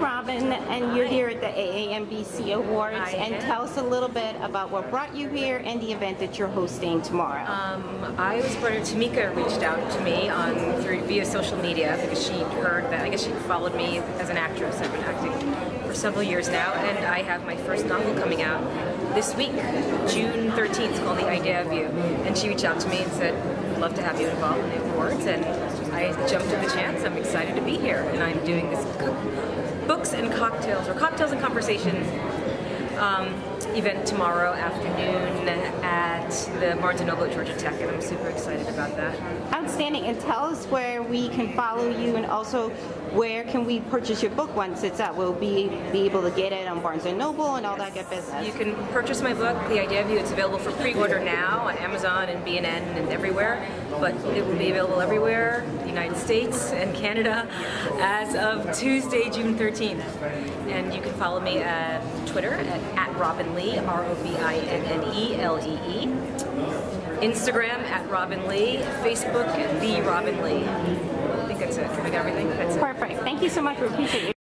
Robinne, and you're here at the AAMBC Awards. I and am. tell us a little bit about what brought you here and the event that you're hosting tomorrow. Um, I was brought to Tamika reached out to me on through via social media because she heard that I guess she followed me as an actress. I've been acting for several years now, and I have my first novel coming out this week, June 13th. Called The Idea of You, and she reached out to me and said, "I'd love to have you involved in the awards," and I jumped at the chance. I'm excited to be here, and I'm doing this books and cocktails or cocktails and conversation um, event tomorrow afternoon at the Barnes & Noble at Georgia Tech, and I'm super excited about that. Outstanding. And tell us where we can follow you and also where can we purchase your book once it's out? We'll be, be able to get it on Barnes & Noble and all that good business. You can purchase my book, The Idea of You. It's available for pre-order now on Amazon and B&N and everywhere, but it will be available everywhere, the United States and Canada, as of Tuesday, June 13th. And you can follow me at Twitter at, at Robinne Lee, R O B I N N E L E E. Instagram at Robinne Lee, Facebook at The Robinne Lee. I think that's it. I got everything. That's it. Perfect. Thank you so much. We appreciate you. you